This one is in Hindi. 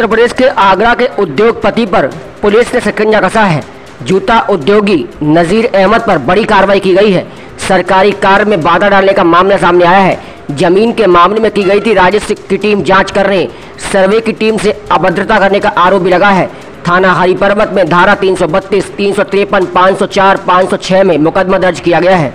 उत्तर प्रदेश के आगरा के उद्योगपति पर पुलिस ने शिकंजा कसा है। जूता उद्योगी नजीर अहमद पर बड़ी कार्रवाई की गई है। सरकारी कार में बाधा डालने का मामला सामने आया है। ज़मीन के मामले में की गई थी राजस्व की टीम जाँच कर रहे। सर्वे की टीम से अभद्रता करने का आरोप भी लगा है। थाना हरी पर्वत में धारा 332, 353, 504, 506 में मुकदमा दर्ज किया गया है।